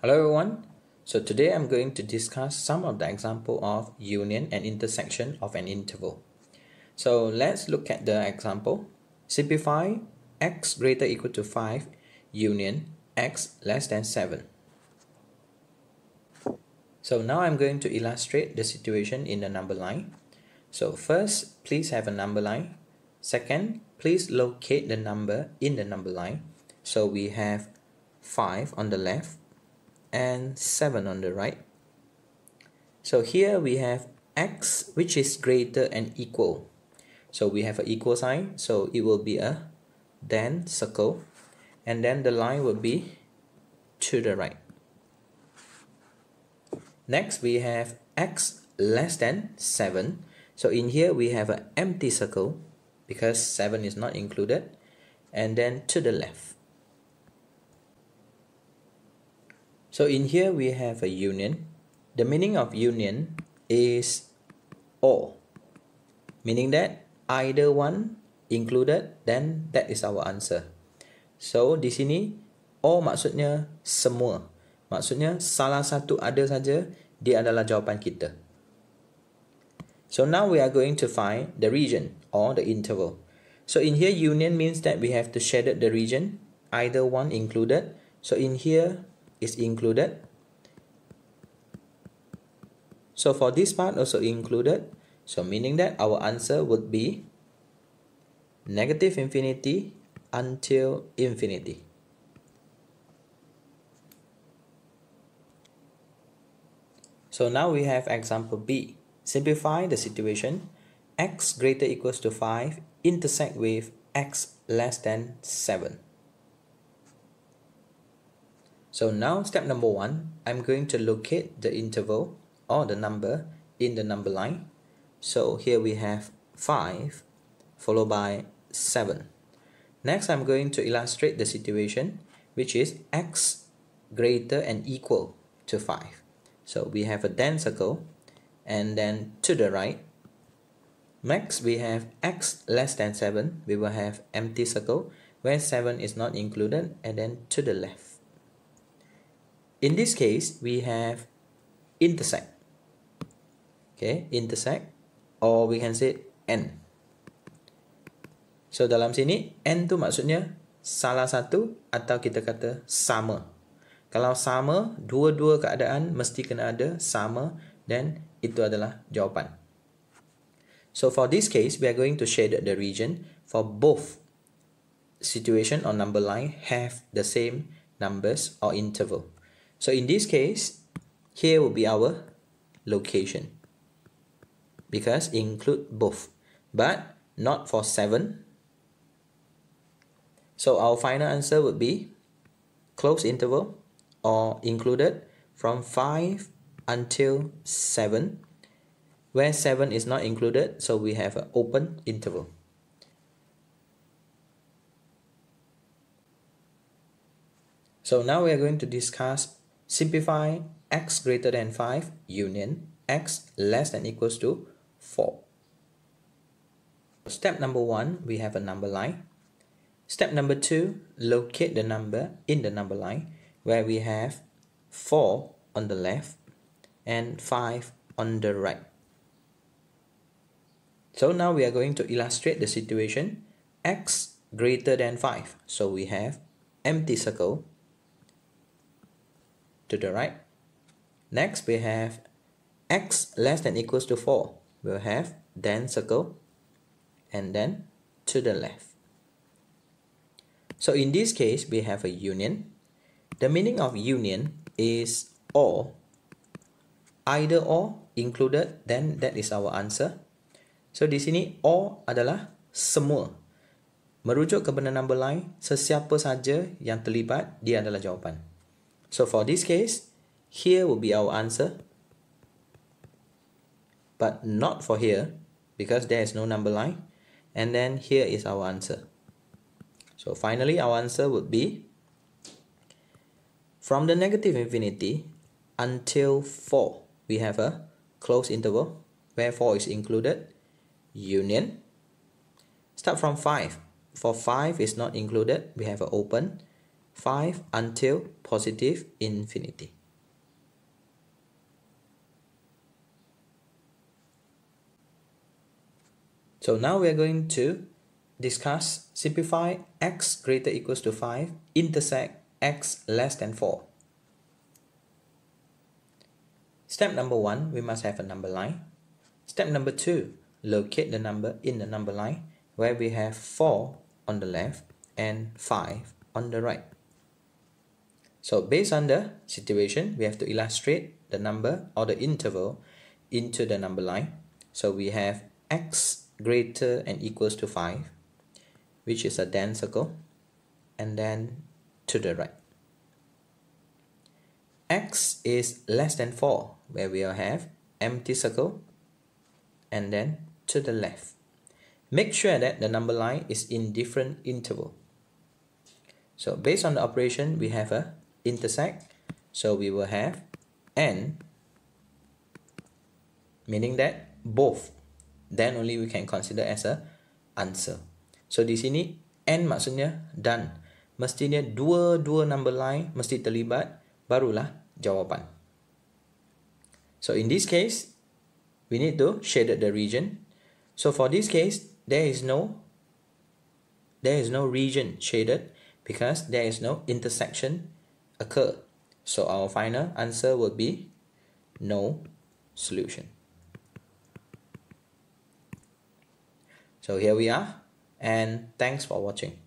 Hello everyone. So today I'm going to discuss some of the example of union and intersection of an interval. So let's look at the example. Simplify x greater equal to 5 union x less than 7. So now I'm going to illustrate the situation in the number line. So first, please have a number line. Second, please locate the number in the number line. So we have 5 on the left and 7 on the right. So here we have x which is greater and equal. So we have an equal sign, so it will be a dense circle and then the line will be to the right. Next we have x less than 7. So in here we have an empty circle because 7 is not included and then to the left. So in here we have a union. The meaning of union is or, meaning that either one included then that is our answer. So di sini or maksudnya semua. Maksudnya salah satu ada saja dia adalah jawapan kita. So now we are going to find the region or the interval. So in here union means that we have to shaded the region either one included. So in here is included. So for this part also included. So meaning that our answer would be negative infinity until infinity. So now we have example B. Simplify the situation. x greater equals to 5 intersect with x less than 7. So now step number one, I'm going to locate the interval or the number in the number line. So here we have 5 followed by 7. Next, I'm going to illustrate the situation which is x greater and equal to 5. So we have a dense circle and then to the right. Next, we have x less than 7. We will have empty circle where 7 is not included and then to the left. In this case, we have intersect. Okay, intersect or we can say n. So dalam sini n tu maksudnya salah satu atau kita kata sama. Kalau sama, dua-dua keadaan mesti kena ada sama dan itu adalah jawapan. So for this case, we are going to shade the region for both situation or number line have the same numbers or interval. So in this case, here will be our location because include both, but not for 7. So our final answer would be close interval or included from 5 until 7 where 7 is not included so we have an open interval. So now we are going to discuss Simplify x greater than 5 union x less than equals to 4. Step number 1, we have a number line. Step number 2, locate the number in the number line where we have 4 on the left and 5 on the right. So now we are going to illustrate the situation x greater than 5. So we have empty circle to the right. Next, we have x less than equals to 4. We'll have dense circle and then to the left. So in this case, we have a union. The meaning of union is or, either or included, then that is our answer. So di sini or adalah semua. Merujuk kepada number line, sesiapa saja yang terlibat, dia adalah jawapan. So for this case, here will be our answer. But not for here because there is no number line. And then here is our answer. So finally our answer would be from the negative infinity until 4 we have a closed interval where 4 is included union start from 5 for 5 is not included we have an open 5 until positive infinity. So now we are going to discuss simplify x greater equals to 5 intersect x less than 4. Step number 1, we must have a number line. Step number 2, locate the number in the number line where we have 4 on the left and 5 on the right. So based on the situation, we have to illustrate the number or the interval into the number line. So we have x greater and equals to 5, which is a dense circle, and then to the right. x is less than 4, where we'll have empty circle, and then to the left. Make sure that the number line is in different interval. So based on the operation, we have a intersect. So we will have n, meaning that both. Then only we can consider as a answer. So di sini n maksudnya dan. Mestinya dua-dua number line mesti terlibat, barulah jawapan. So in this case, we need to shade the region. So for this case, there is no there is no region shaded because there is no intersection occur. So our final answer would be no solution. So here we are and thanks for watching.